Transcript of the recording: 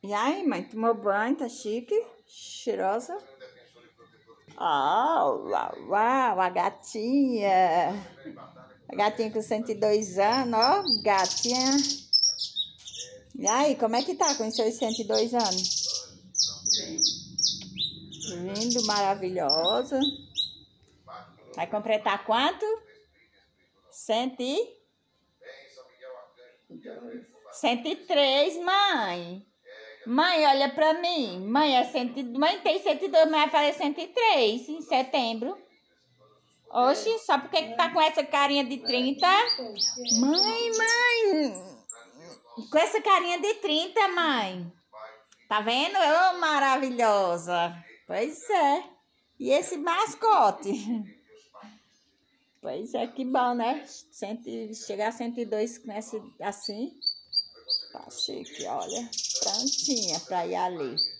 E aí, mãe, tomou banho, tá chique, cheirosa. Oh, uau, uau, a gatinha. A gatinha com 102 anos, ó, gatinha. E aí, como é que tá com seus 102 anos? Lindo, maravilhosa. Vai completar quanto? Cento e... 103, mãe. Mãe, olha pra mim. Mãe, é cento... mãe tem 102, mas vai fazer 103 em setembro. Oxi, só porque que tá com essa carinha de 30? Mãe, mãe. Com essa carinha de 30, mãe. Tá vendo? Ô, maravilhosa. Pois é. E esse mascote? Pois é, que bom, né? Cento, chegar a 102 nesse, assim. Tá chique, olha. Prontinha pra ir ali.